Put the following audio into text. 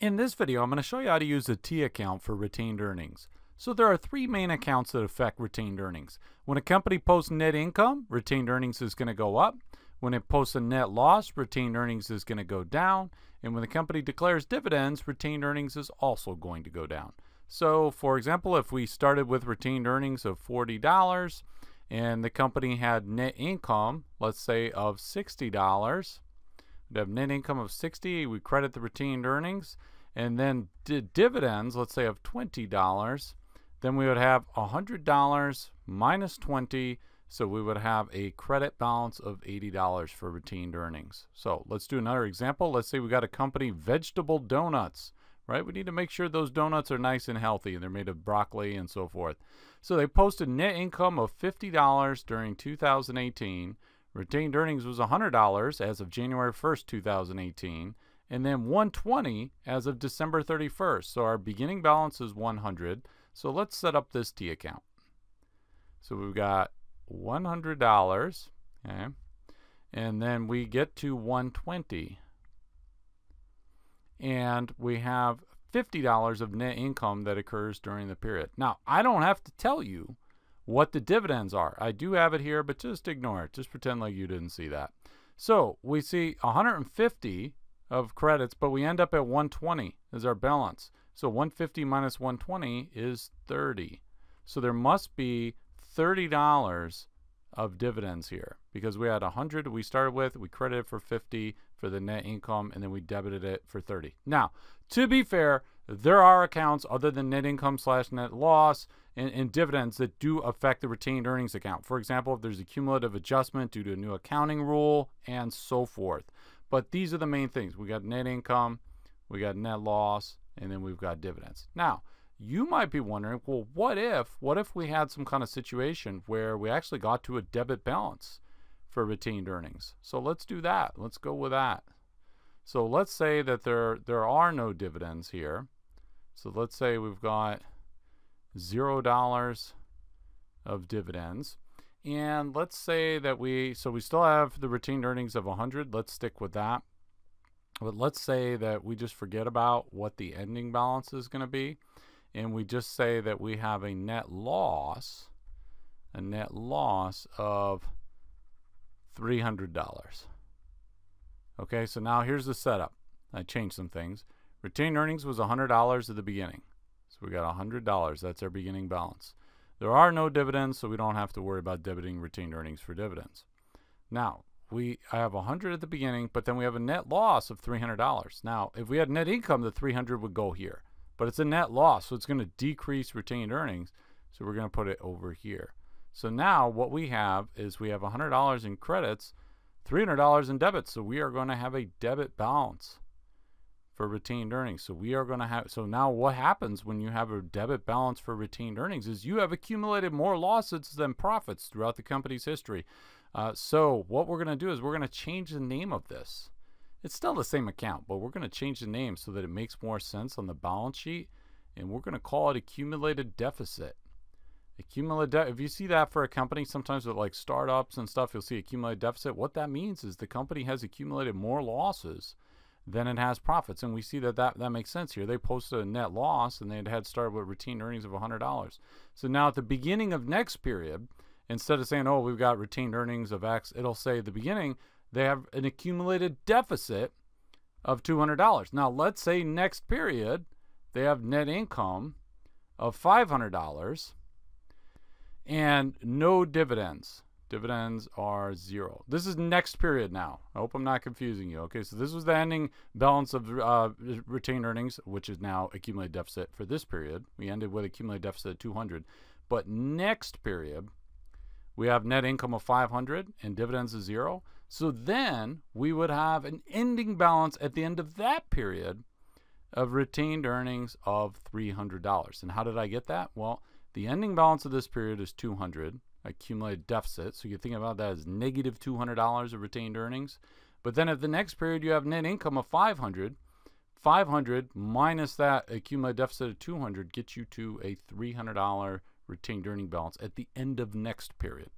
In this video, I'm going to show you how to use a T account for retained earnings. So there are three main accounts that affect retained earnings. When a company posts net income, retained earnings is going to go up. When it posts a net loss, retained earnings is going to go down. And when the company declares dividends, retained earnings is also going to go down. So for example, if we started with retained earnings of $40 and the company had net income, let's say of $60, We'd have net income of 60. We credit the retained earnings, and then dividends, let's say of $20. Then we would have $100 minus 20. So we would have a credit balance of $80 for retained earnings. So let's do another example. Let's say we got a company, Vegetable Donuts, right? We need to make sure those donuts are nice and healthy and they're made of broccoli and so forth. So they posted net income of $50 during 2018 Retained earnings was $100 as of January 1st, 2018, and then 120 as of December 31st. So our beginning balance is 100. So let's set up this T account. So we've got $100, okay, and then we get to 120. And we have $50 of net income that occurs during the period. Now, I don't have to tell you what the dividends are. I do have it here, but just ignore it. Just pretend like you didn't see that. So we see 150 of credits, but we end up at 120 as our balance. So 150 minus 120 is 30. So there must be $30 of dividends here because we had 100 we started with, we credited for 50 for the net income, and then we debited it for 30. Now, to be fair, there are accounts other than net income slash net loss and, and, dividends that do affect the retained earnings account. For example, if there's a cumulative adjustment due to a new accounting rule and so forth. But these are the main things. We got net income, we got net loss, and then we've got dividends. Now, you might be wondering, well, what if, what if we had some kind of situation where we actually got to a debit balance for retained earnings? So let's do that. Let's go with that. So let's say that there, there are no dividends here. So let's say we've got $0 of dividends. And let's say that we, so we still have the retained earnings of 100. Let's stick with that. But let's say that we just forget about what the ending balance is going to be. And we just say that we have a net loss, a net loss of $300. Okay, so now here's the setup. I changed some things. Retained earnings was $100 at the beginning. So we got $100. That's our beginning balance. There are no dividends, so we don't have to worry about debiting retained earnings for dividends. Now, we I have 100 at the beginning, but then we have a net loss of $300. Now, if we had net income, the 300 would go here. But it's a net loss, so it's going to decrease retained earnings. So we're going to put it over here. So now what we have is we have $100 in credits, $300 in debits. So we are going to have a debit balance for retained earnings. So we are going to have, so now what happens when you have a debit balance for retained earnings is you have accumulated more losses than profits throughout the company's history. Uh, so what we're going to do is we're going to change the name of this. It's still the same account, but we're going to change the name so that it makes more sense on the balance sheet. And we're going to call it accumulated deficit. Accumulated if you see that for a company, sometimes with like startups and stuff, you'll see accumulated deficit. What that means is the company has accumulated more losses than it has profits. And we see that that, that makes sense here. They posted a net loss and they had started with retained earnings of $100. So now at the beginning of next period, instead of saying, oh, we've got retained earnings of X, it'll say at the beginning, they have an accumulated deficit of $200. Now let's say next period, they have net income of $500 and no dividends. Dividends are zero. This is next period now. I hope I'm not confusing you. Okay, so this was the ending balance of uh, retained earnings, which is now accumulated deficit for this period. We ended with accumulated deficit of 200. But next period, we have net income of 500 and dividends of zero. So then we would have an ending balance at the end of that period of retained earnings of $300. And how did I get that? Well, the ending balance of this period is 200 accumulated deficit. So you think about that as negative $200 of retained earnings. But then at the next period, you have net income of 500. 500 minus that accumulated deficit of 200 gets you to a $300 retained earning balance at the end of next period.